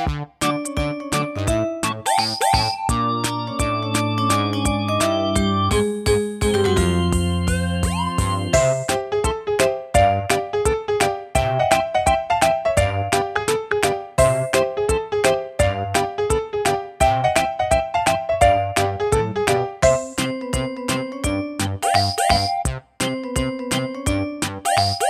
Thank Bye.